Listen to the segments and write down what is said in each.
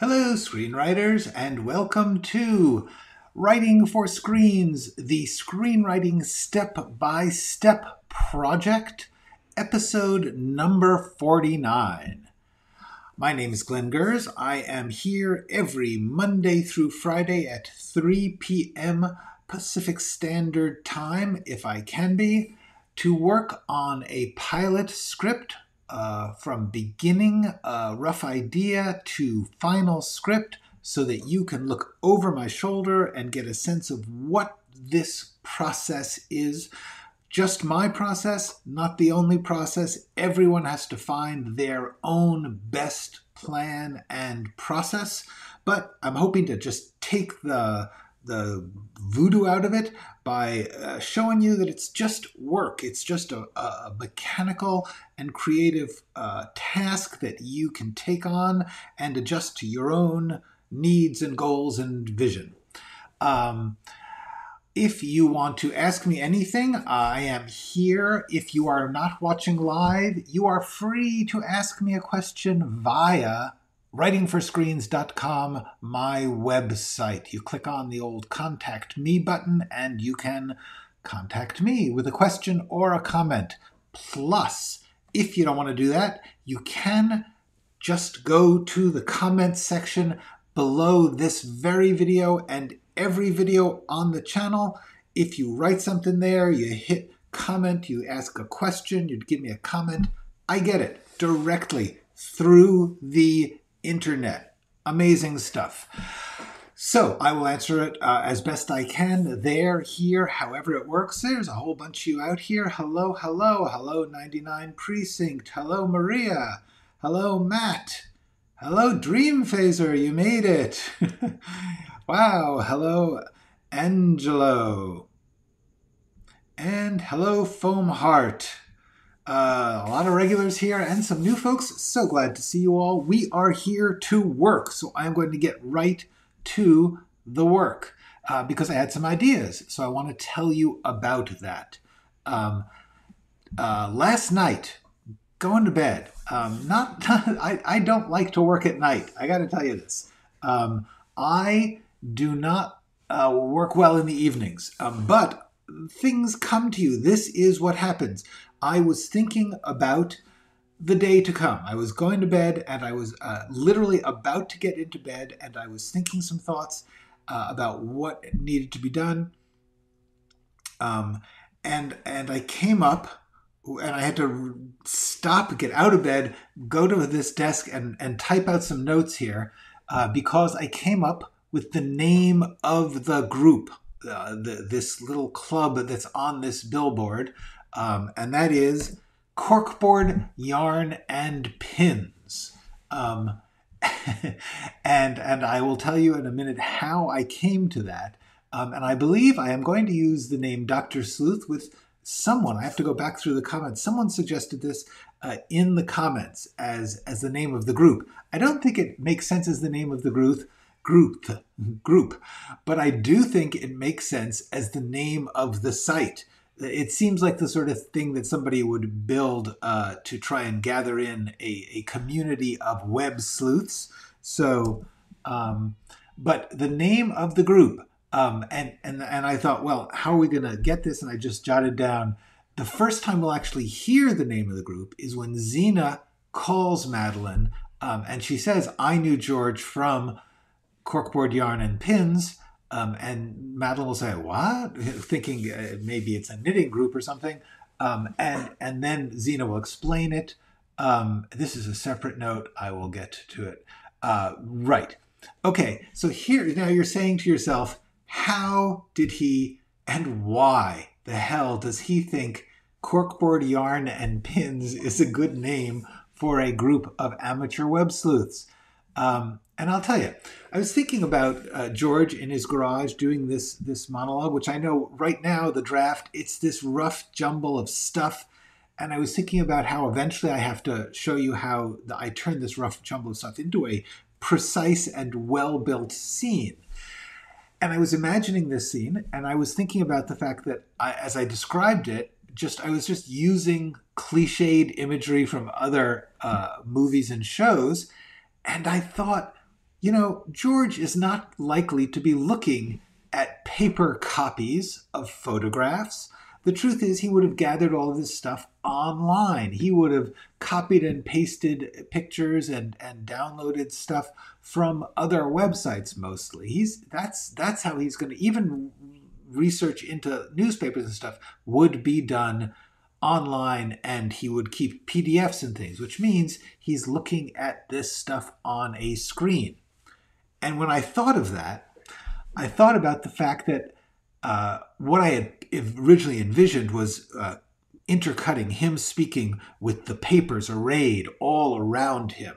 Hello, screenwriters, and welcome to Writing for Screens, the screenwriting step by step project, episode number 49. My name is Glenn Gers. I am here every Monday through Friday at 3 p.m. Pacific Standard Time, if I can be, to work on a pilot script uh, from beginning uh, rough idea to final script so that you can look over my shoulder and get a sense of what this process is. Just my process, not the only process. Everyone has to find their own best plan and process. But I'm hoping to just take the the voodoo out of it by uh, showing you that it's just work. It's just a, a mechanical and creative uh, task that you can take on and adjust to your own needs and goals and vision. Um, if you want to ask me anything, I am here. If you are not watching live, you are free to ask me a question via writingforscreens.com, my website. You click on the old contact me button and you can contact me with a question or a comment. Plus, if you don't want to do that, you can just go to the comments section below this very video and every video on the channel. If you write something there, you hit comment, you ask a question, you give me a comment, I get it directly through the internet. Amazing stuff. So I will answer it uh, as best I can there, here, however it works. There's a whole bunch of you out here. Hello, hello, hello, 99 Precinct. Hello, Maria. Hello, Matt. Hello, Dream Phaser. You made it. wow. Hello, Angelo. And hello, Foam Heart. Uh, a lot of regulars here and some new folks. So glad to see you all. We are here to work, so I'm going to get right to the work uh, because I had some ideas. So I want to tell you about that. Um, uh, last night, going to bed. Um, not, I, I don't like to work at night. I got to tell you this. Um, I do not uh, work well in the evenings, um, but things come to you. This is what happens. I was thinking about the day to come. I was going to bed and I was uh, literally about to get into bed and I was thinking some thoughts uh, about what needed to be done. Um, and and I came up and I had to stop, get out of bed, go to this desk and, and type out some notes here uh, because I came up with the name of the group, uh, the, this little club that's on this billboard um, and that is corkboard, yarn, and pins. Um, and and I will tell you in a minute how I came to that. Um, and I believe I am going to use the name Dr. Sleuth with someone. I have to go back through the comments. Someone suggested this uh, in the comments as as the name of the group. I don't think it makes sense as the name of the group group group, but I do think it makes sense as the name of the site it seems like the sort of thing that somebody would build uh, to try and gather in a, a community of web sleuths. So, um, but the name of the group, um, and and and I thought, well, how are we going to get this? And I just jotted down. The first time we'll actually hear the name of the group is when Xena calls Madeline, um, and she says, "I knew George from Corkboard Yarn and Pins." Um, and Madeline will say, "What?" Thinking uh, maybe it's a knitting group or something. Um, and and then Xena will explain it. Um, this is a separate note. I will get to it. Uh, right. Okay. So here now you're saying to yourself, how did he and why the hell does he think corkboard yarn and pins is a good name for a group of amateur web sleuths? Um, and I'll tell you, I was thinking about uh, George in his garage doing this this monologue, which I know right now the draft it's this rough jumble of stuff, and I was thinking about how eventually I have to show you how the, I turn this rough jumble of stuff into a precise and well built scene. And I was imagining this scene, and I was thinking about the fact that I, as I described it, just I was just using cliched imagery from other uh, movies and shows, and I thought you know, George is not likely to be looking at paper copies of photographs. The truth is, he would have gathered all this stuff online. He would have copied and pasted pictures and, and downloaded stuff from other websites mostly. He's that's that's how he's going to even research into newspapers and stuff would be done online and he would keep PDFs and things, which means he's looking at this stuff on a screen. And when I thought of that, I thought about the fact that uh, what I had originally envisioned was uh, intercutting him speaking with the papers arrayed all around him.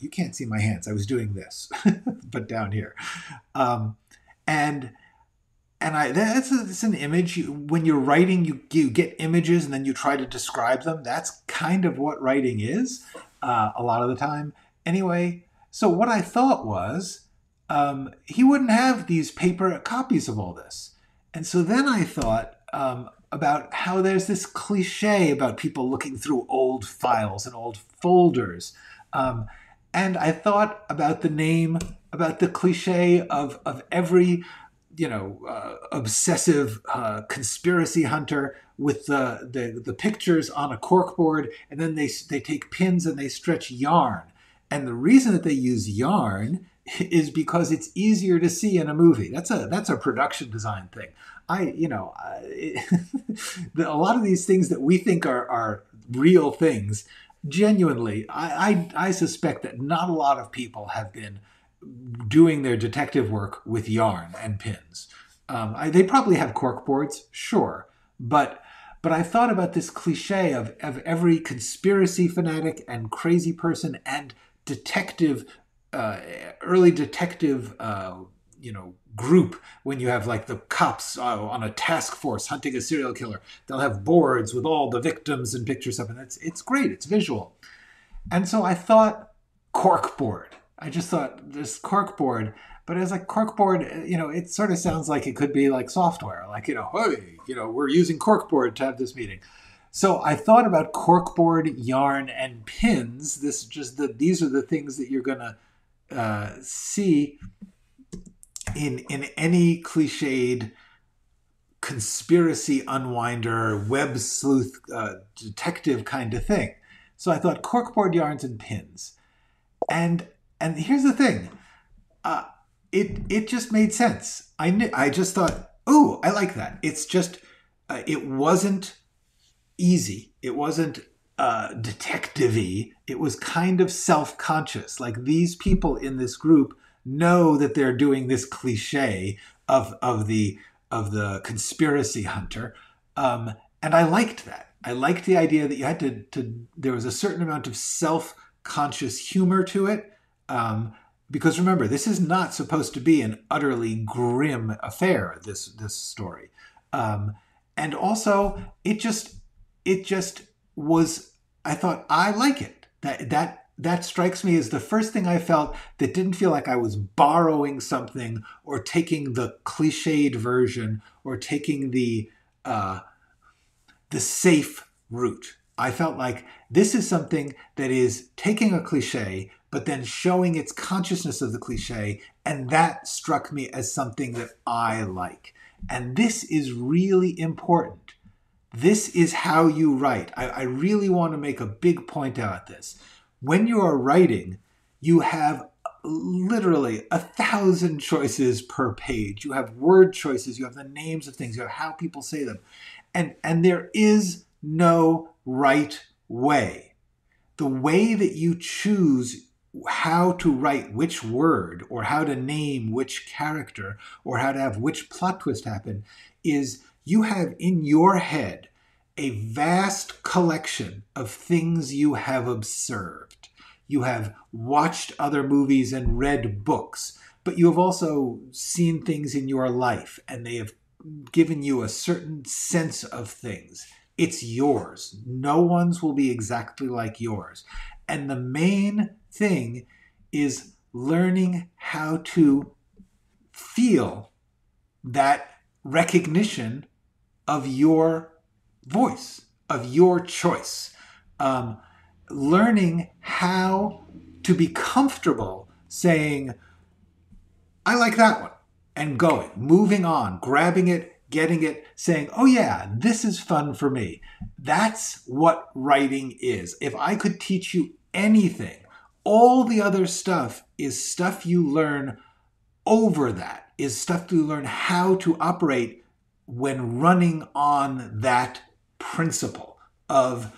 You can't see my hands. I was doing this, but down here. Um, and and I that's a, an image. You, when you're writing, you you get images and then you try to describe them. That's kind of what writing is uh, a lot of the time. Anyway, so what I thought was um, he wouldn't have these paper copies of all this, and so then I thought um, about how there's this cliche about people looking through old files and old folders. Um, and I thought about the name, about the cliche of, of every you know, uh, obsessive uh, conspiracy hunter with the, the, the pictures on a corkboard, and then they they take pins and they stretch yarn. And the reason that they use yarn is because it's easier to see in a movie. That's a that's a production design thing. I you know, a lot of these things that we think are are real things. Genuinely, I, I I suspect that not a lot of people have been doing their detective work with yarn and pins. Um, I, they probably have cork boards, sure, but but I thought about this cliche of, of every conspiracy fanatic and crazy person and detective, uh, early detective, uh, you know, group when you have like the cops uh, on a task force hunting a serial killer. They'll have boards with all the victims and pictures of it. It's it's great. It's visual, and so I thought corkboard I just thought this corkboard, but as a corkboard, you know, it sort of sounds like it could be like software, like you know, hey, you know, we're using corkboard to have this meeting. So I thought about corkboard, yarn, and pins. This just the these are the things that you're gonna uh, see in in any cliched conspiracy unwinder, web sleuth, uh, detective kind of thing. So I thought corkboard, yarns, and pins, and and here's the thing, uh, it it just made sense. I knew, I just thought, oh, I like that. It's just uh, it wasn't easy. It wasn't uh, detective-y. It was kind of self-conscious. Like these people in this group know that they're doing this cliche of of the of the conspiracy hunter, um, and I liked that. I liked the idea that you had to to there was a certain amount of self-conscious humor to it um, because remember, this is not supposed to be an utterly grim affair. This this story, um, and also it just it just was. I thought I like it. That that that strikes me as the first thing I felt that didn't feel like I was borrowing something or taking the cliched version or taking the uh, the safe route. I felt like this is something that is taking a cliche but then showing its consciousness of the cliche. And that struck me as something that I like. And this is really important. This is how you write. I, I really want to make a big point out this. When you are writing, you have literally a thousand choices per page. You have word choices, you have the names of things, you have how people say them. And, and there is no right way. The way that you choose how to write which word or how to name which character or how to have which plot twist happen is you have in your head a vast collection of things you have observed. You have watched other movies and read books, but you have also seen things in your life and they have given you a certain sense of things. It's yours. No one's will be exactly like yours. And the main thing is learning how to feel that recognition of your voice, of your choice. Um, learning how to be comfortable saying, I like that one. And going, moving on, grabbing it, getting it, saying, oh yeah, this is fun for me. That's what writing is. If I could teach you anything, all the other stuff is stuff you learn over that, is stuff you learn how to operate when running on that principle of,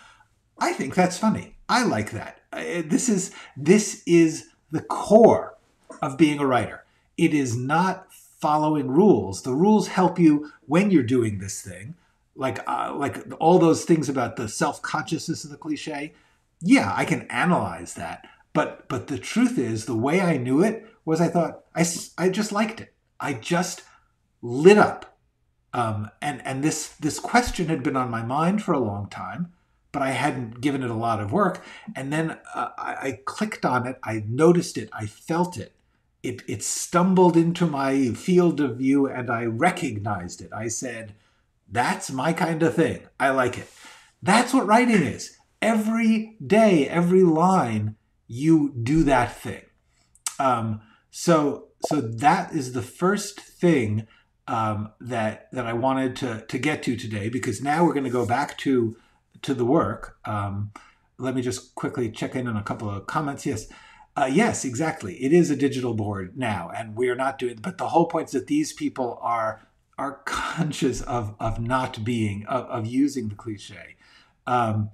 I think that's funny. I like that. This is this is the core of being a writer. It is not following rules. The rules help you when you're doing this thing, like uh, like all those things about the self consciousness of the cliche. Yeah, I can analyze that, but but the truth is, the way I knew it was I thought I I just liked it. I just lit up, um, and and this this question had been on my mind for a long time but I hadn't given it a lot of work. And then uh, I, I, clicked on it, I noticed it, I felt it, it, it stumbled into my field of view and I recognized it. I said, that's my kind of thing. I like it. That's what writing is. Every day, every line, you do that thing. Um, so, so that is the first thing um, that that I wanted to to get to today because now we're going to go back to to the work. Um, let me just quickly check in on a couple of comments. Yes, uh, yes, exactly. It is a digital board now, and we are not doing. But the whole point is that these people are are conscious of of not being of, of using the cliche. Um,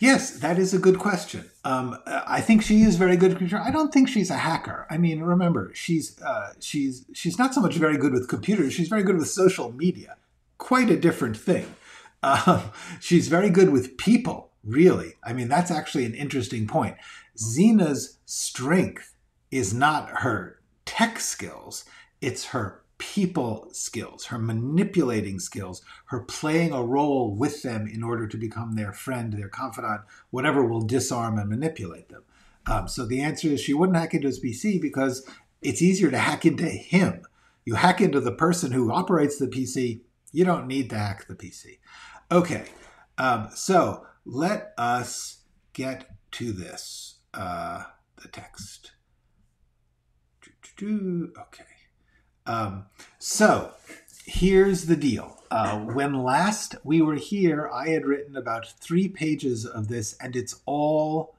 yes, that is a good question. Um, I think she is very good. I don't think she's a hacker. I mean, remember, she's uh, she's she's not so much very good with computers. She's very good with social media. Quite a different thing. Um, she's very good with people really. I mean, that's actually an interesting point. Zena's strength is not her tech skills, it's her people skills, her manipulating skills, her playing a role with them in order to become their friend, their confidant, whatever will disarm and manipulate them. Um, so the answer is she wouldn't hack into his PC because it's easier to hack into him. You hack into the person who operates the PC, you don't need to hack the PC. Okay, um, so let us get to this, uh, the text. Okay. Um, so here's the deal. Uh, when last we were here, I had written about three pages of this, and it's all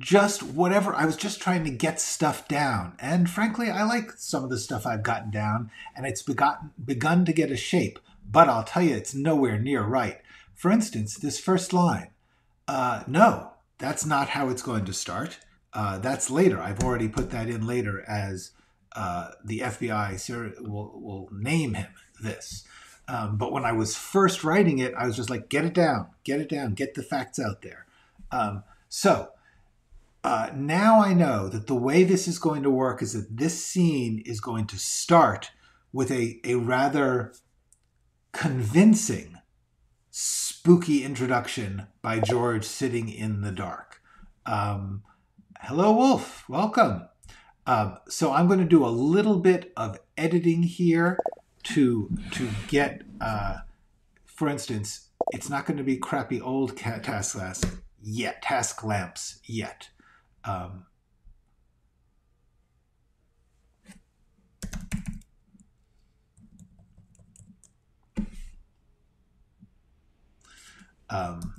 just whatever. I was just trying to get stuff down. And frankly, I like some of the stuff I've gotten down, and it's begotten, begun to get a shape. But I'll tell you, it's nowhere near right. For instance, this first line uh, no, that's not how it's going to start. Uh, that's later. I've already put that in later as uh, the FBI will, will name him this. Um, but when I was first writing it, I was just like, get it down, get it down, get the facts out there. Um, so uh, now I know that the way this is going to work is that this scene is going to start with a, a rather convincing spooky introduction by George sitting in the dark. Um, hello, Wolf. Welcome. Um, so I'm going to do a little bit of editing here to to get, uh, for instance, it's not going to be crappy old task lamps yet, task lamps yet. Um, Um,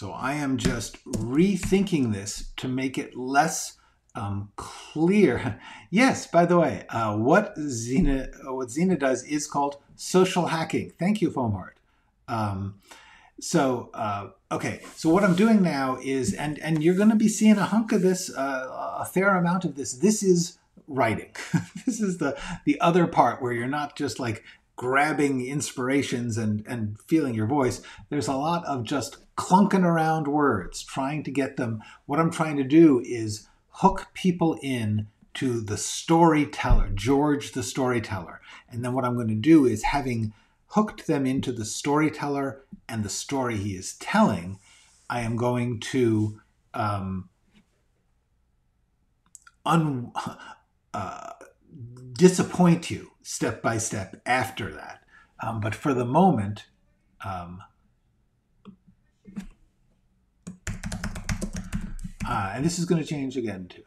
So I am just rethinking this to make it less um, clear. Yes, by the way, uh, what Zena what Zena does is called social hacking. Thank you, Foamheart. Um, so uh, okay, so what I'm doing now is, and and you're going to be seeing a hunk of this, uh, a fair amount of this. This is writing. this is the the other part where you're not just like grabbing inspirations and and feeling your voice. There's a lot of just clunking around words, trying to get them. What I'm trying to do is hook people in to the storyteller, George the storyteller. And then what I'm going to do is having hooked them into the storyteller and the story he is telling, I am going to um, un, uh, disappoint you step by step after that. Um, but for the moment, um, uh, and this is going to change again too.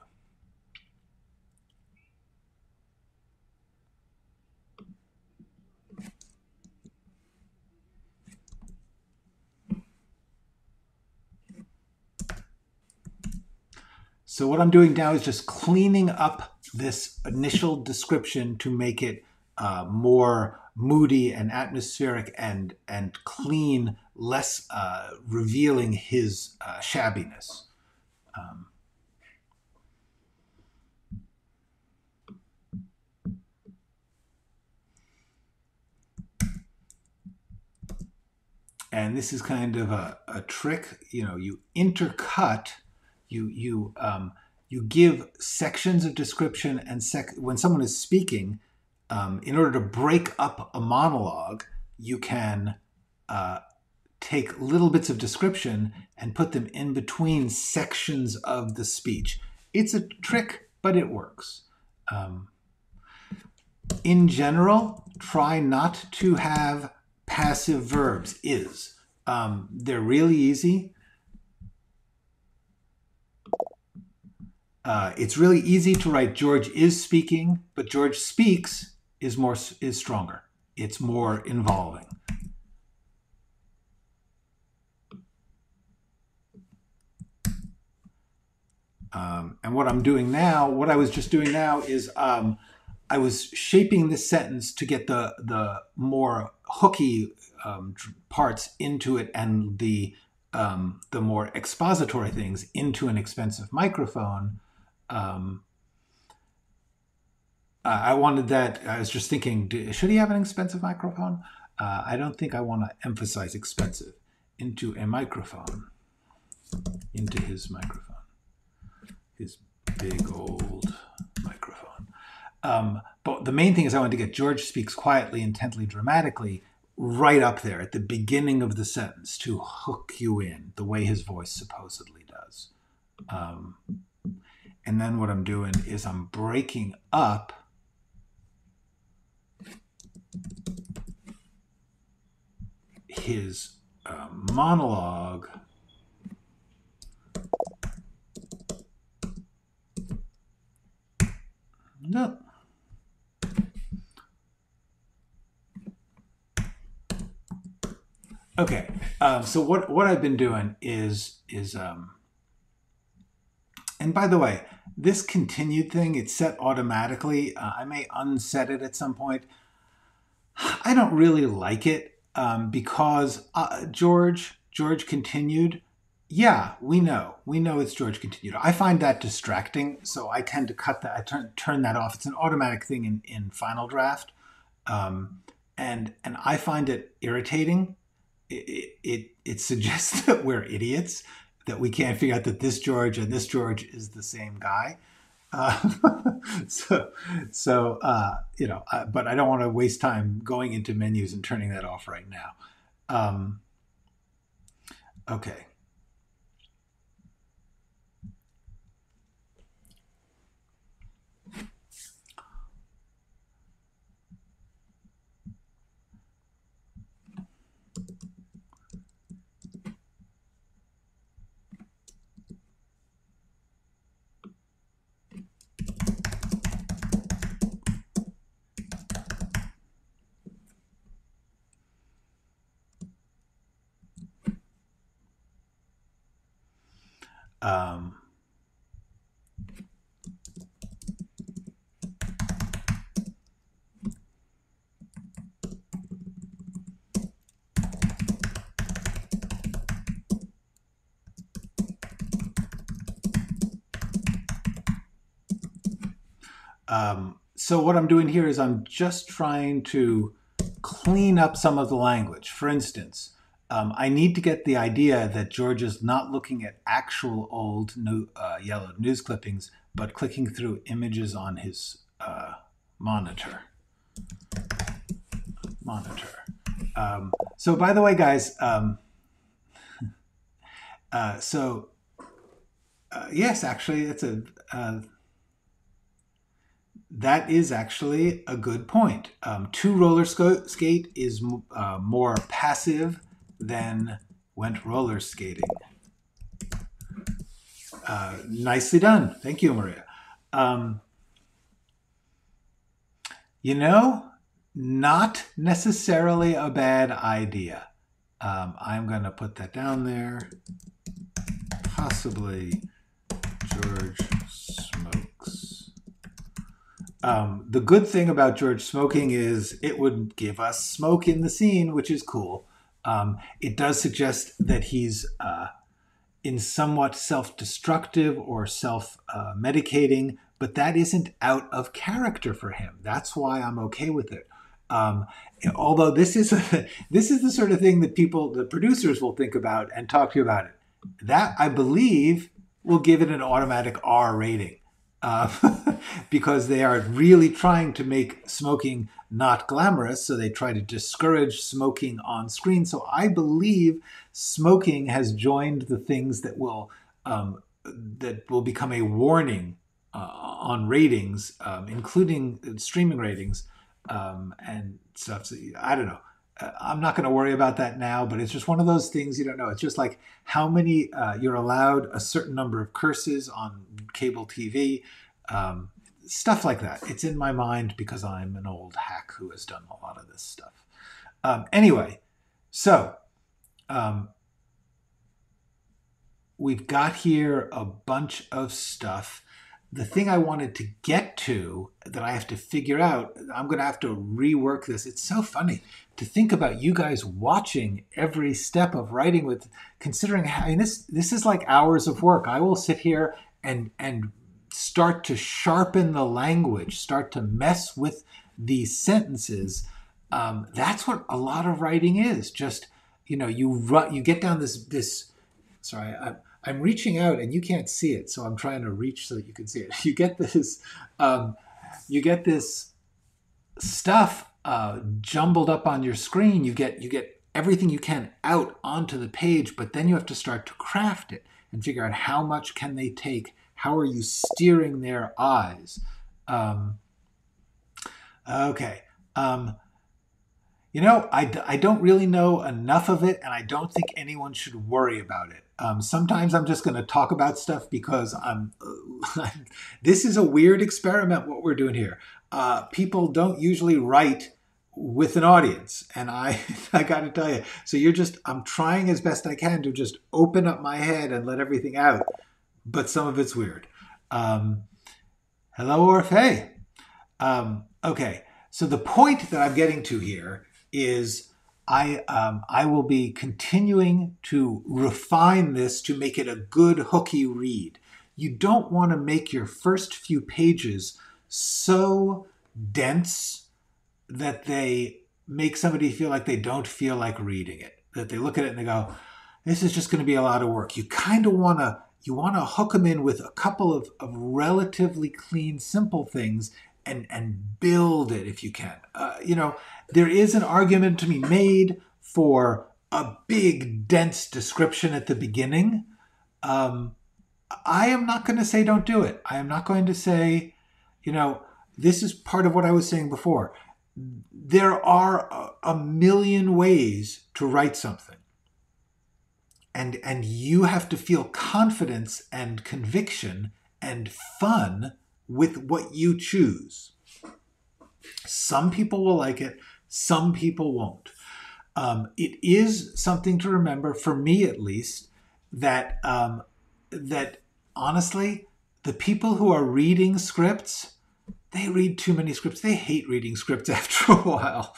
So what I'm doing now is just cleaning up this initial description to make it uh, more moody and atmospheric and and clean, less uh, revealing his uh, shabbiness. Um, and this is kind of a, a trick. You know, you intercut you you um, you give sections of description and sec- when someone is speaking um, in order to break up a monologue you can uh, take little bits of description and put them in between sections of the speech. It's a trick but it works. Um, in general try not to have passive verbs is. Um, they're really easy Uh, it's really easy to write George is speaking, but George speaks is more is stronger. It's more involving. Um, and what I'm doing now, what I was just doing now is um, I was shaping this sentence to get the the more hooky um, parts into it and the um, the more expository things into an expensive microphone um, I wanted that. I was just thinking, should he have an expensive microphone? Uh, I don't think I want to emphasize expensive into a microphone, into his microphone, his big old microphone. Um, but the main thing is I want to get George speaks quietly, intently, dramatically right up there at the beginning of the sentence to hook you in the way his voice supposedly does. Um, and then what I'm doing is I'm breaking up his uh, monologue no okay um, so what what I've been doing is is um, and by the way, this continued thing, it's set automatically. Uh, I may unset it at some point. I don't really like it um, because uh, George, George continued. Yeah, we know. We know it's George continued. I find that distracting, so I tend to cut that. I turn turn that off. It's an automatic thing in in Final Draft, um, and and I find it irritating. It, it it suggests that we're idiots that we can't figure out that this George and this George is the same guy. Uh, so, so uh, you know, uh, but I don't want to waste time going into menus and turning that off right now. Um, okay. Um, um, so what I'm doing here is I'm just trying to clean up some of the language. For instance, um, I need to get the idea that George is not looking at actual old new, uh, yellowed news clippings, but clicking through images on his uh, monitor. Monitor. Um, so, by the way, guys, um, uh, so uh, yes, actually, it's a. Uh, that is actually a good point. Um, to roller skate is uh, more passive than went roller skating. Uh, nicely done. Thank you, Maria. Um, you know, not necessarily a bad idea. Um, I'm going to put that down there. Possibly George smokes. Um, the good thing about George smoking is it would give us smoke in the scene, which is cool. Um, it does suggest that he's uh, in somewhat self destructive or self uh, medicating, but that isn't out of character for him. That's why I'm okay with it. Um, although this is a, this is the sort of thing that people, the producers, will think about and talk to you about it. That I believe will give it an automatic R rating uh, because they are really trying to make smoking not glamorous, so they try to discourage smoking on screen. So I believe smoking has joined the things that will um, that will become a warning uh, on ratings, um, including streaming ratings um, and stuff. So I don't know. Uh, I'm not going to worry about that now, but it's just one of those things you don't know. It's just like how many uh, you're allowed a certain number of curses on cable TV, um, stuff like that. It's in my mind because I'm an old hack who has done a lot of this stuff. Um, anyway, so um, we've got here a bunch of stuff the thing I wanted to get to that I have to figure out, I'm going to have to rework this. It's so funny to think about you guys watching every step of writing with considering I mean, this this is like hours of work. I will sit here and and start to sharpen the language, start to mess with these sentences. Um, that's what a lot of writing is. Just you know, you you get down this this. Sorry, I, I'm reaching out and you can't see it, so I'm trying to reach so that you can see it. You get this, um, you get this stuff uh, jumbled up on your screen. You get you get everything you can out onto the page, but then you have to start to craft it and figure out how much can they take. How are you steering their eyes? Um, okay. Um, you know, I, I don't really know enough of it, and I don't think anyone should worry about it. Um, sometimes I'm just going to talk about stuff because I'm. this is a weird experiment. What we're doing here. Uh, people don't usually write with an audience, and I I got to tell you. So you're just. I'm trying as best I can to just open up my head and let everything out, but some of it's weird. Um, hello, Orfe. Um, okay, so the point that I'm getting to here is I um, I will be continuing to refine this to make it a good hooky read. You don't want to make your first few pages so dense that they make somebody feel like they don't feel like reading it. That they look at it and they go, "This is just going to be a lot of work." You kind of want to you want to hook them in with a couple of, of relatively clean, simple things and and build it if you can. Uh, you know, there is an argument to be made for a big, dense description at the beginning. Um, I am not going to say don't do it. I am not going to say, you know, this is part of what I was saying before. There are a, a million ways to write something. And, and you have to feel confidence and conviction and fun with what you choose. Some people will like it, some people won't. Um, it is something to remember, for me at least, that um, that honestly, the people who are reading scripts, they read too many scripts. They hate reading scripts after a while.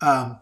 Um,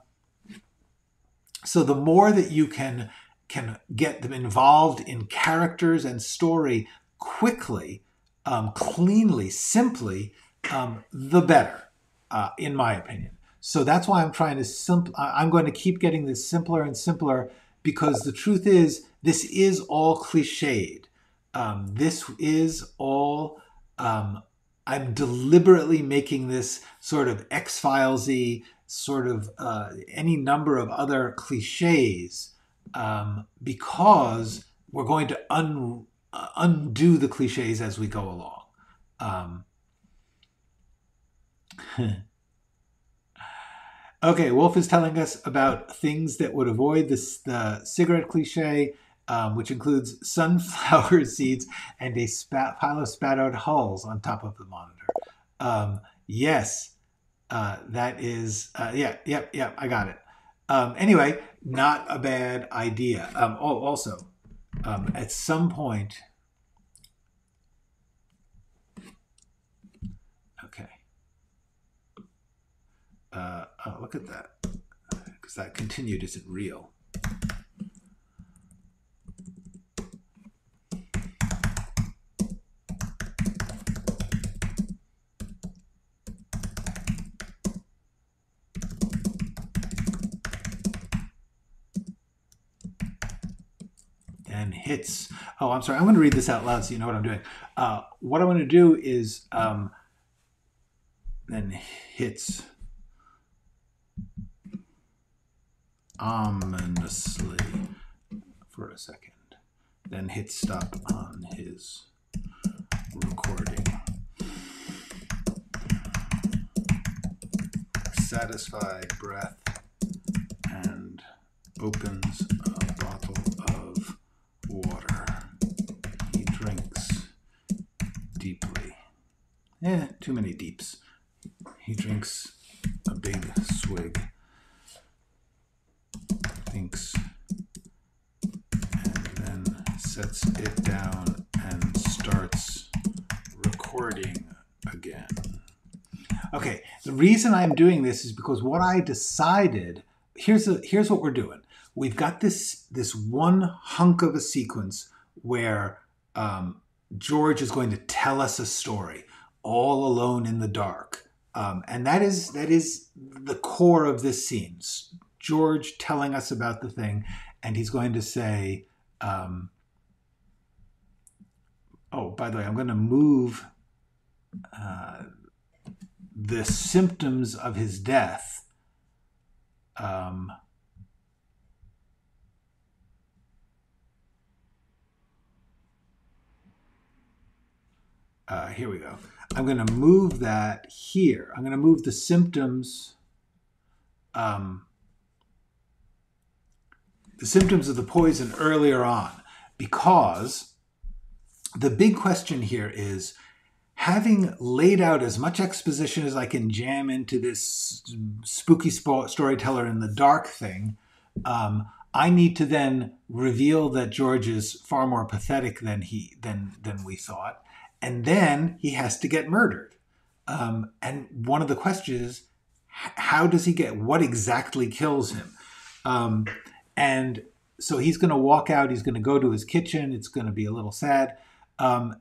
so the more that you can can get them involved in characters and story quickly, um, cleanly, simply, um, the better, uh, in my opinion. So that's why I'm trying to simple. I'm going to keep getting this simpler and simpler because the truth is this is all cliched. Um, this is all. Um, I'm deliberately making this sort of X Filesy, sort of uh, any number of other cliches, um, because we're going to un, undo the cliches as we go along. Um, okay, Wolf is telling us about things that would avoid this, the cigarette cliche, um, which includes sunflower seeds and a spat, pile of spat out hulls on top of the monitor. Um, yes, uh, that is, uh, yeah, yep, yep, I got it. Um, anyway, not a bad idea. Oh, also, um, at some point, okay. Uh, oh, look at that, because that continued isn't real. and hits. Oh, I'm sorry. I'm going to read this out loud so you know what I'm doing. Uh, what I'm going to do is um, then hits ominously for a second. Then hit stop on his recording. Satisfied breath and opens of water. He drinks deeply. Eh, too many deeps. He drinks a big swig. Thinks and then sets it down and starts recording again. Okay, the reason I'm doing this is because what I decided here's a, here's what we're doing. We've got this this one hunk of a sequence where um, George is going to tell us a story, all alone in the dark, um, and that is that is the core of this scene. George telling us about the thing, and he's going to say, um, "Oh, by the way, I'm going to move." Uh, the symptoms of his death um, uh, here we go. I'm going to move that here. I'm going to move the symptoms, um, the symptoms of the poison earlier on, because the big question here is having laid out as much exposition as I can jam into this spooky storyteller in the dark thing, um, I need to then reveal that George is far more pathetic than he than than we thought, and then he has to get murdered. Um, and one of the questions is, how does he get? What exactly kills him? Um, and so he's going to walk out. He's going to go to his kitchen. It's going to be a little sad. Um,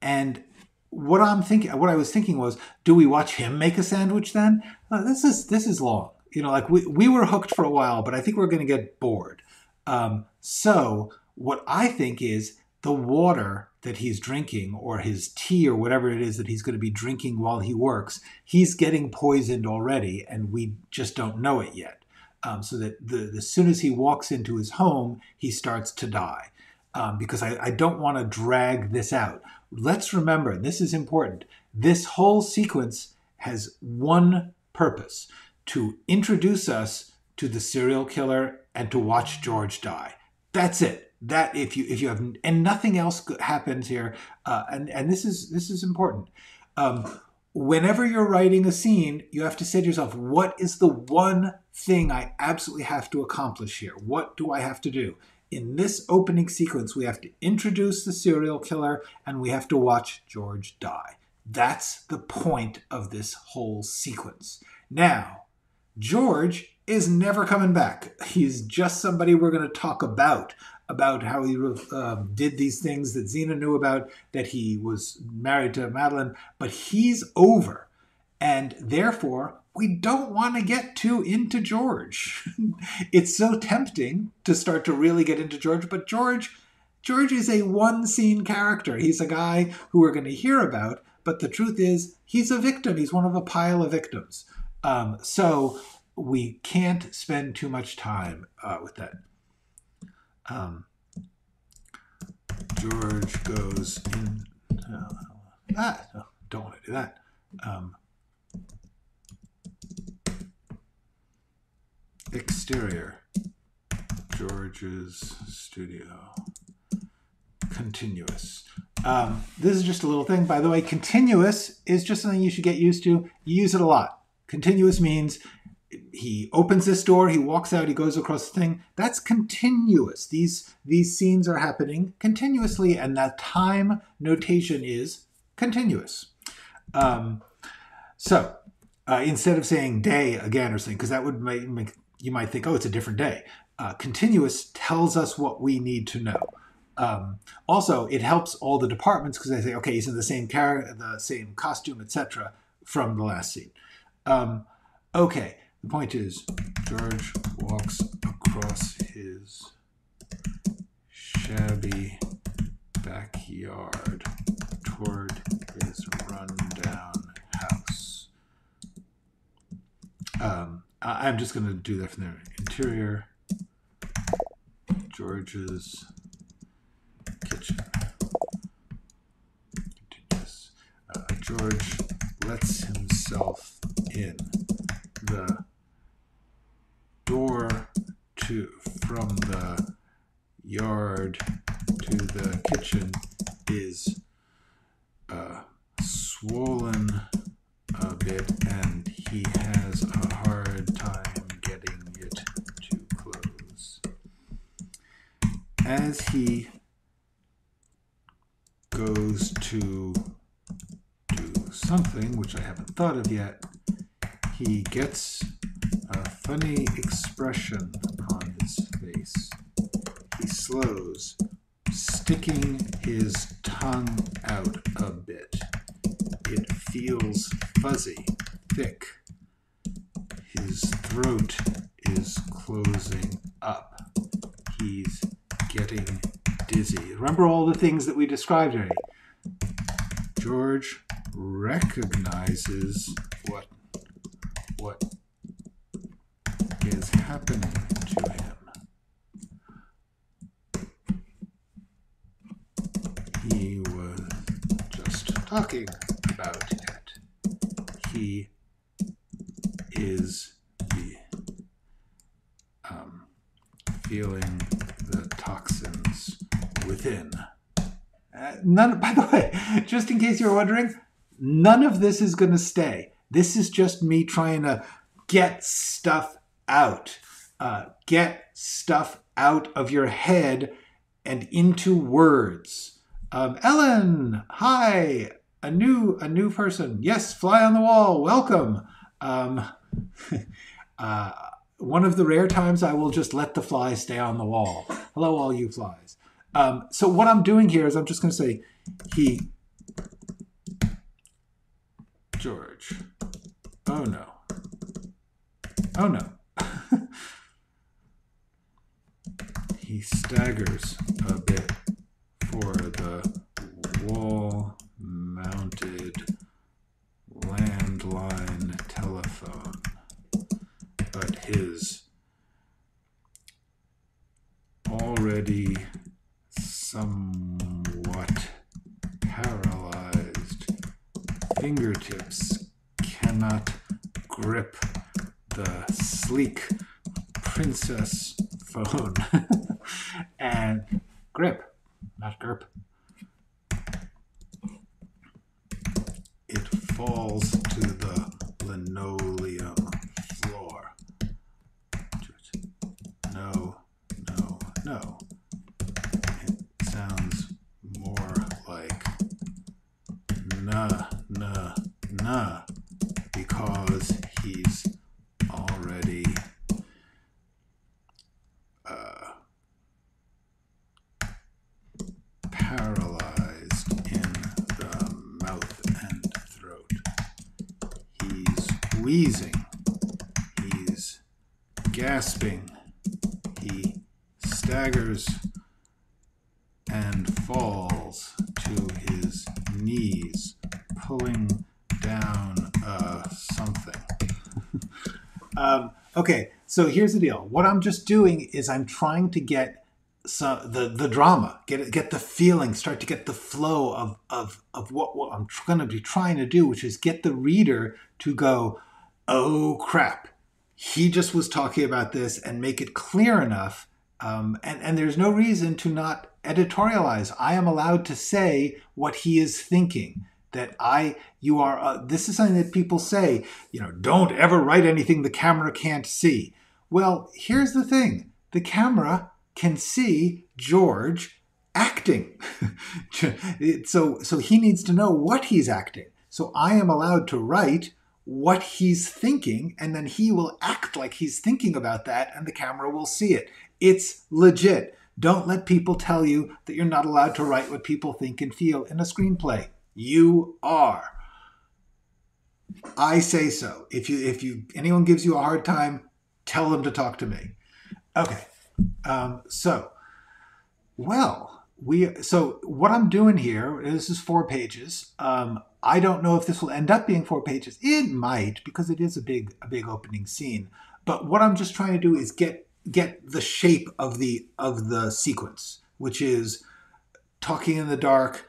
and what I'm thinking, what I was thinking was, do we watch him make a sandwich then? Uh, this is this is long. You know, like we we were hooked for a while, but I think we're going to get bored. Um, so what I think is the water that he's drinking, or his tea, or whatever it is that he's going to be drinking while he works, he's getting poisoned already, and we just don't know it yet. Um, so that the, as soon as he walks into his home, he starts to die. Um, because I, I don't want to drag this out let's remember this is important. This whole sequence has one purpose to introduce us to the serial killer and to watch George die. That's it. That if you if you have and nothing else happens here, uh, and and this is this is important. Um, whenever you're writing a scene, you have to say to yourself, what is the one thing I absolutely have to accomplish here? What do I have to do? in this opening sequence, we have to introduce the serial killer and we have to watch George die. That's the point of this whole sequence. Now, George is never coming back. He's just somebody we're going to talk about, about how he um, did these things that Zeena knew about, that he was married to Madeline, but he's over. And therefore, we don't want to get too into George. it's so tempting to start to really get into George, but George George is a one scene character. He's a guy who we're going to hear about, but the truth is he's a victim. He's one of a pile of victims. Um, so we can't spend too much time uh, with that. Um, George goes in. Uh, ah, don't want to do that. Um, exterior. George's studio. Continuous. Um, this is just a little thing. By the way, continuous is just something you should get used to. You use it a lot. Continuous means he opens this door, he walks out, he goes across the thing. That's continuous. These these scenes are happening continuously, and that time notation is continuous. Um, so uh, instead of saying day again or something, because that would make, make, you might think, oh, it's a different day. Uh, continuous tells us what we need to know. Um, also, it helps all the departments because they say, okay, he's in the same character, the same costume, etc., from the last scene. Um, okay, the point is, George walks across his shabby backyard toward his rundown house. Um, I- I'm just going to do that from the interior. George's kitchen. Uh, George lets himself in. The door to from the yard to the kitchen is uh, swollen a bit, and he has a hard time getting it to close. As he goes to do something, which I haven't thought of yet, he gets a funny expression on his face. He slows, sticking his tongue out a bit. It feels fuzzy, thick. His throat is closing up. He's getting dizzy. Remember all the things that we described already. George recognizes what what is happening to him. He was just talking about it. He is the um, feeling the toxins within. Uh, none. By the way, just in case you're wondering, none of this is going to stay. This is just me trying to get stuff out. Uh, get stuff out of your head and into words. Um, Ellen, hi, a new a new person. Yes, fly on the wall. Welcome. Um, uh, one of the rare times I will just let the fly stay on the wall. Hello, all you flies. Um, so what I'm doing here is I'm just going to say he George. Oh no. Oh no. he staggers a bit for the wall landline telephone, but his already somewhat paralyzed fingertips cannot grip the sleek princess phone. And grip, not grip. It falls to the linoleum floor. No, no, no. It sounds more like nah, nah, nah, because he's already uh, paralyzed in the mouth and throat. He's wheezing. He's gasping. He staggers and falls to his knees, pulling down uh, something. um, okay, so here's the deal. What I'm just doing is I'm trying to get so the the drama, get get the feeling, start to get the flow of of of what, what I'm going to be trying to do, which is get the reader to go, oh crap, he just was talking about this and make it clear enough. Um, and, and there's no reason to not editorialize. I am allowed to say what he is thinking. That I, you are, uh, this is something that people say, you know, don't ever write anything the camera can't see. Well, here's the thing the camera can see George acting. so, so he needs to know what he's acting. So I am allowed to write what he's thinking, and then he will act like he's thinking about that, and the camera will see it. It's legit. Don't let people tell you that you're not allowed to write what people think and feel in a screenplay. You are. I say so. If you if you anyone gives you a hard time, tell them to talk to me. Okay. Um, so, well, we so what I'm doing here. This is four pages. Um, I don't know if this will end up being four pages. It might because it is a big a big opening scene. But what I'm just trying to do is get get the shape of the of the sequence, which is talking in the dark,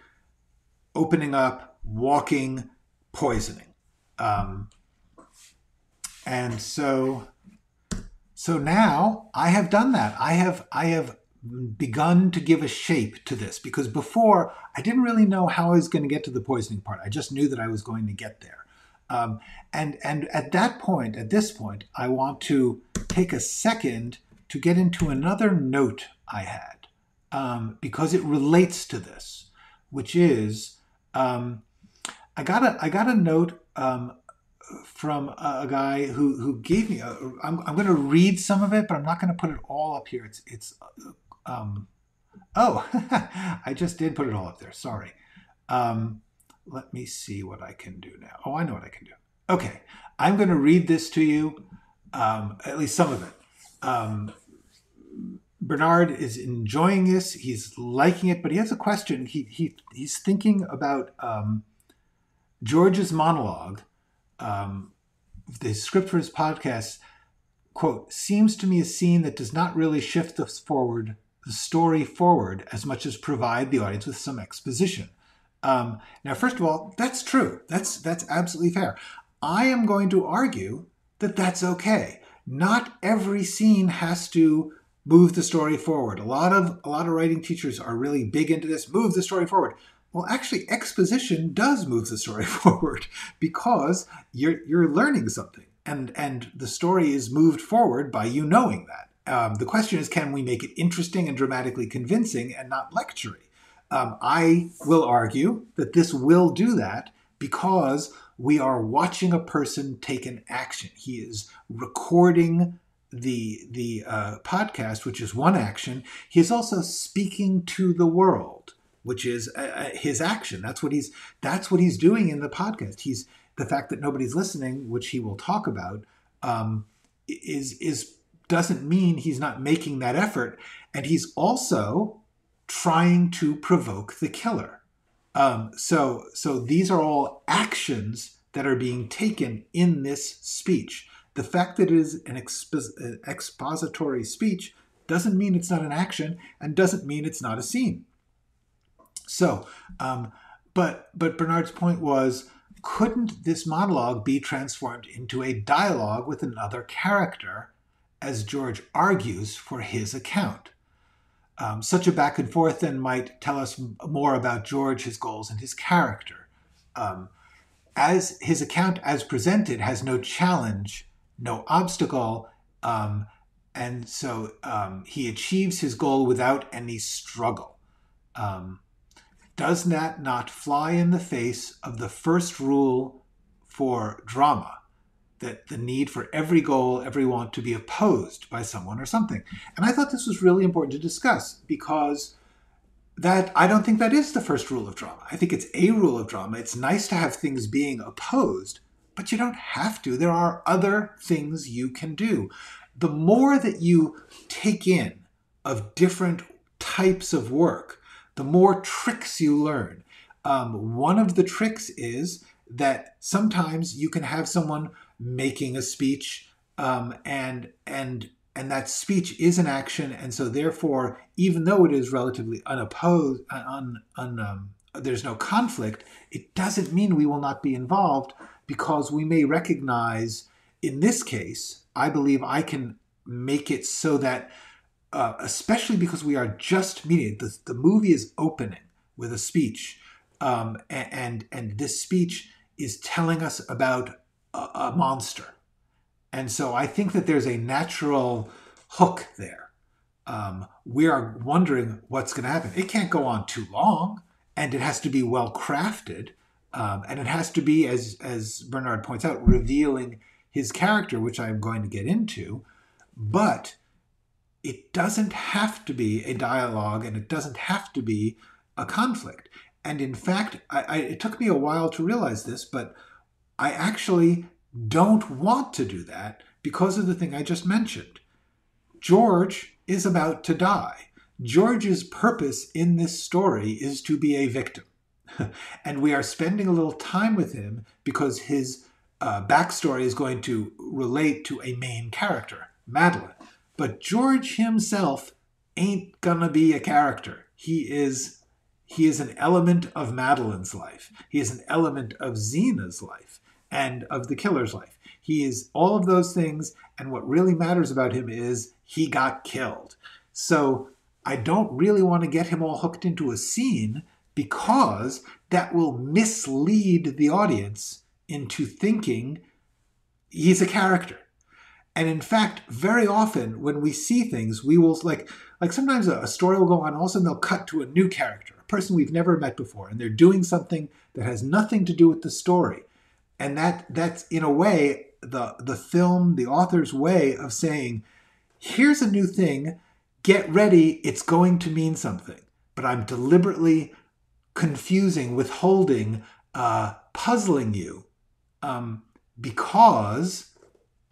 opening up, walking, poisoning. Um, and so so now I have done that. I have I have begun to give a shape to this because before I didn't really know how I was going to get to the poisoning part. I just knew that I was going to get there. Um, and and at that point, at this point, I want to take a second to get into another note I had um, because it relates to this, which is um, I got a I got a note um, from a, guy who who gave me. A, I'm I'm going to read some of it, but I'm not going to put it all up here. It's it's um, oh I just did put it all up there. Sorry. Um, let me see what I can do now. Oh, I know what I can do. Okay, I'm going to read this to you, um, at least some of it. Um, Bernard is enjoying this. He's liking it, but he has a question. He, he he's thinking about um, George's monologue. Um, the script for his podcast quote seems to me a scene that does not really shift us forward the story forward as much as provide the audience with some exposition. Um, now, first of all, that's true. That's that's absolutely fair. I am going to argue that that's okay. Not every scene has to move the story forward. A lot of a lot of writing teachers are really big into this. Move the story forward. Well, actually, exposition does move the story forward because you're you're learning something, and and the story is moved forward by you knowing that. Um, the question is, can we make it interesting and dramatically convincing and not lectury? Um, I will argue that this will do that because we are watching a person take an action. He is recording the the uh, podcast, which is one action. He is also speaking to the world, which is uh, uh, his action. That's what he's that's what he's doing in the podcast. He's the fact that nobody's listening, which he will talk about, um, is is doesn't mean he's not making that effort, and he's also trying to provoke the killer. Um, so, so these are all actions that are being taken in this speech. The fact that it is an expo- expository speech doesn't mean it's not an action, and doesn't mean it's not a scene. So, um, but but Bernard's point was, couldn't this monologue be transformed into a dialogue with another character, as George argues for his account? Um, such a back and forth then might tell us more about George, his goals, and his character. Um, as his account, as presented, has no challenge, no obstacle, um, and so um, he achieves his goal without any struggle. Um, does that not fly in the face of the first rule for drama? that the need for every goal, every want to be opposed by someone or something. And I thought this was really important to discuss because that I don't think that is the first rule of drama. I think it's a rule of drama. It's nice to have things being opposed, but you don't have to. There are other things you can do. The more that you take in of different types of work, the more tricks you learn. Um, one of the tricks is that sometimes you can have someone making a speech um, and and and that speech is an action and so therefore even though it is relatively unopposed un, un um, there's no conflict it doesn't mean we will not be involved because we may recognize in this case, I believe I can make it so that, uh, especially because we are just meeting, the, the movie is opening with a speech, um, and and this speech is telling us about a, a monster, and so I think that there's a natural hook there. Um, we are wondering what's going to happen. It can't go on too long, and it has to be well crafted, um, and it has to be, as as Bernard points out, revealing his character, which I'm going to get into, but it doesn't have to be a dialogue and it doesn't have to be a conflict. And in fact, I, I, it took me a while to realize this, but I actually don't want to do that because of the thing I just mentioned. George is about to die. George's purpose in this story is to be a victim. and we are spending a little time with him because his uh, backstory is going to relate to a main character, Madeline. But George himself ain't gonna be a character. He is he is an element of Madeline's life. He is an element of Zena's life and of the killer's life. He is all of those things, and what really matters about him is he got killed. So I don't really want to get him all hooked into a scene because that will mislead the audience into thinking he's a character. And in fact, very often when we see things, we will like like sometimes a, a, story will go on, all of a sudden they'll cut to a new character, a person we've never met before, and they're doing something that has nothing to do with the story. And that that's in a way the the film, the author's way of saying, here's a new thing, get ready, it's going to mean something. But I'm deliberately confusing, withholding, uh, puzzling you um, because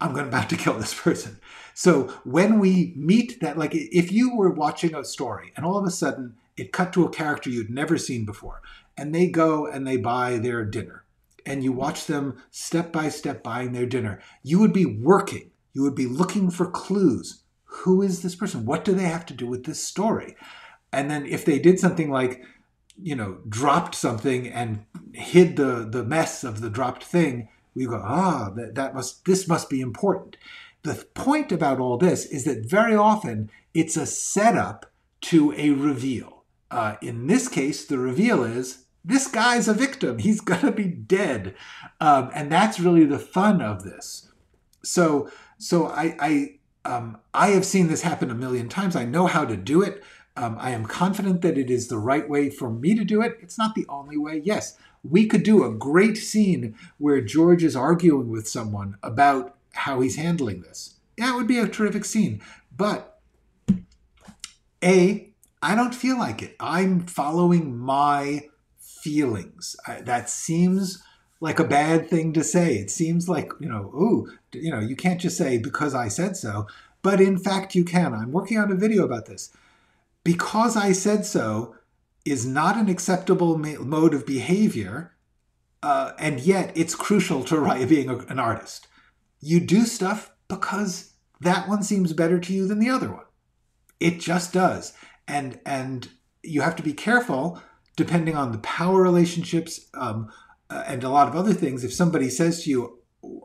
I'm going about to kill this person. So when we meet that, like if you were watching a story and all of a sudden it cut to a character you'd never seen before, and they go and they buy their dinner, and you watch them step by step buying their dinner, you would be working, you would be looking for clues. Who is this person? What do they have to do with this story? And then if they did something like, you know, dropped something and hid the the mess of the dropped thing, we go, ah, that, that must this must be important. The point about all this is that very often it's a setup to a reveal. Uh, in this case, the reveal is this guy's a victim. He's gonna be dead, um, and that's really the fun of this. So, so I, I, um, I have seen this happen a million times. I know how to do it. Um, I am confident that it is the right way for me to do it. It's not the only way. Yes, we could do a great scene where George is arguing with someone about how he's handling this. That would be a terrific scene. But A, I don't feel like it. I'm following my feelings. I, that seems like a bad thing to say. It seems like, you know, ooh, you know, you can't just say because I said so. But in fact, you can. I'm working on a video about this. Because I said so is not an acceptable mode of behavior, uh, and yet it's crucial to being a, an artist. You do stuff because that one seems better to you than the other one. It just does, and and you have to be careful depending on the power relationships um, uh, and a lot of other things. If somebody says to you,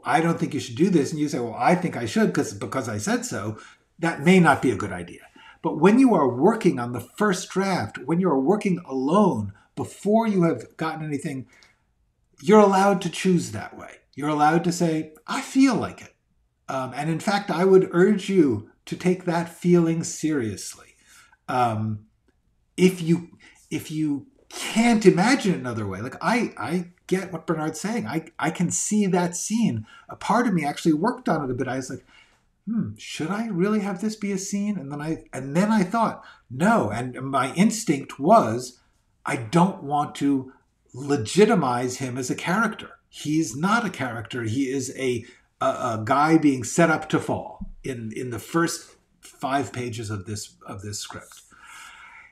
"I don't think you should do this," and you say, "Well, I think I should because because I said so," that may not be a good idea. But when you are working on the first draft, when you are working alone before you have gotten anything, you're allowed to choose that way. You're allowed to say, I feel like it. Um, and in fact, I would urge you to take that feeling seriously. Um, if you if you can't imagine another way, like I I get what Bernard's saying. I I can see that scene. A part of me actually worked on it a bit. I was like, hmm, should I really have this be a scene? And then I and then I thought, no. And my instinct was, I don't want to legitimize him as a character. He's not a character. He is a, a, a guy being set up to fall in in the first five pages of this of this script.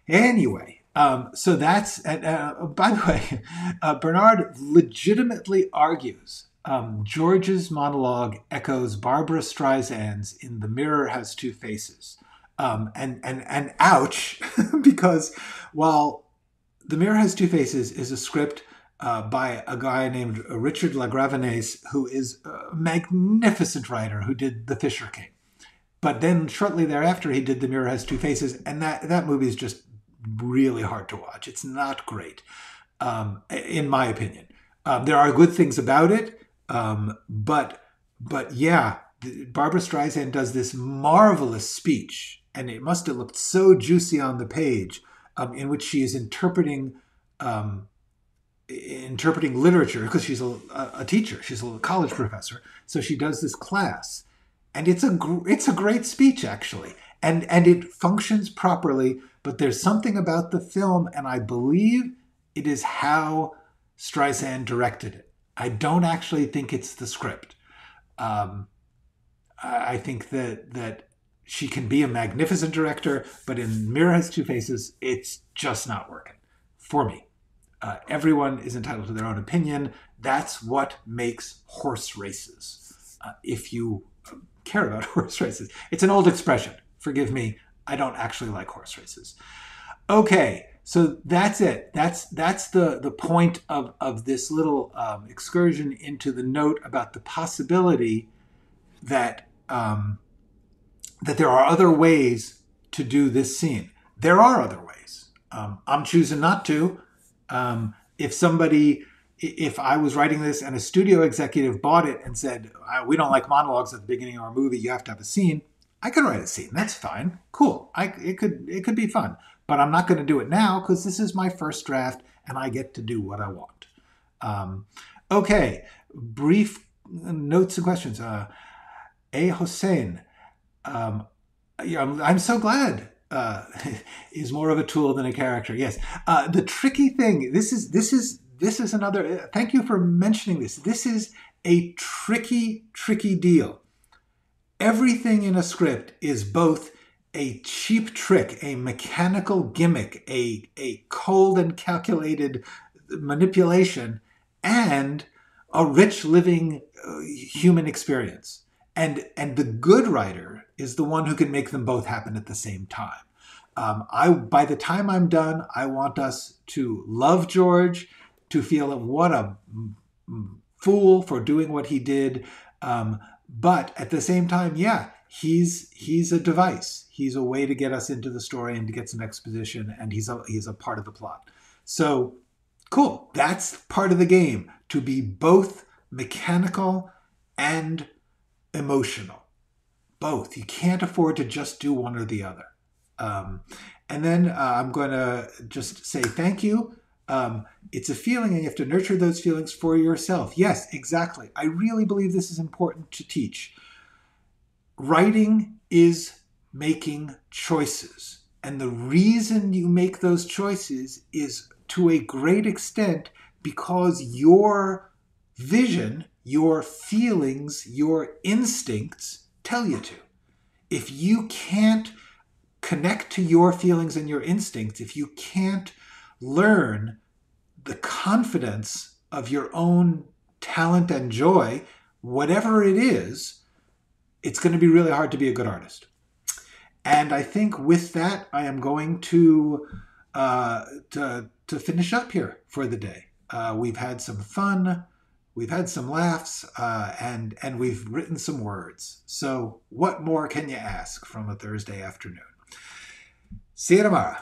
Anyway, um, so that's uh, by the way, uh, Bernard legitimately argues um, George's monologue echoes Barbra Streisand's in The Mirror Has Two Faces. Um, and, and, and ouch, because while The Mirror Has Two Faces is a script uh, by a guy named Richard LaGravenese, who is a magnificent writer who did The Fisher King. But then shortly thereafter, he did The Mirror Has Two Faces, and that, that movie is just really hard to watch. It's not great, um, in my opinion. Um, there are good things about it, um, but but yeah, Barbra Streisand does this marvelous speech, and it must have looked so juicy on the page, um, in which she is interpreting um, interpreting literature because she's a, a, teacher, she's a college professor, so she does this class, and it's a it's a great speech actually, and and it functions properly. But there's something about the film, and I believe it is how Streisand directed it. I don't actually think it's the script. Um, I think that that she can be a magnificent director, but in Mirror Has Two Faces, it's just not working for me. Uh, everyone is entitled to their own opinion. That's what makes horse races. Uh, if you care about horse races, it's an old expression. Forgive me, I don't actually like horse races. Okay, so that's it. That's that's the the point of of this little um, excursion into the note about the possibility that um, that there are other ways to do this scene. There are other ways. Um, I'm choosing not to. Um, if somebody, if I was writing this and a studio executive bought it and said, "We don't like monologues at the beginning of our movie. You have to have a scene," I could write a scene. That's fine. Cool. I it could it could be fun. But I'm not going to do it now because this is my first draft and I get to do what I want. Um, okay, brief notes and questions. Uh, a. Hossein. Um, I'm, I'm so glad uh, is more of a tool than a character. Yes. Uh, the tricky thing. This is this is this is another. Thank you for mentioning this. This is a tricky tricky deal. Everything in a script is both a cheap trick, a mechanical gimmick, a a cold and calculated manipulation, and a rich living uh, human experience. And and the good writer is the one who can make them both happen at the same time. Um, i by the time i'm done i want us to love george to feel what a fool for doing what he did. Um, but at the same time yeah he's he's a device he's a way to get us into the story and to get some exposition and he's a he's a part of the plot so cool that's part of the game to be both mechanical and emotional. Both. You can't afford to just do one or the other. Um, and then uh, I'm going to just say thank you. Um, it's a feeling, and you have to nurture those feelings for yourself. Yes, exactly. I really believe this is important to teach. Writing is making choices. And the reason you make those choices is to a great extent because your vision your feelings, your instincts tell you to. If you can't connect to your feelings and your instincts, if you can't learn the confidence of your own talent and joy, whatever it is, it's going to be really hard to be a good artist. And I think with that, I am going to uh, to, to finish up here for the day. Uh, we've had some fun we've had some laughs uh, and and we've written some words. So what more can you ask from a Thursday afternoon? See you tomorrow.